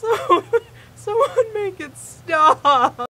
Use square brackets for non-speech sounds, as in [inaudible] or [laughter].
[laughs] Someone, someone make it stop!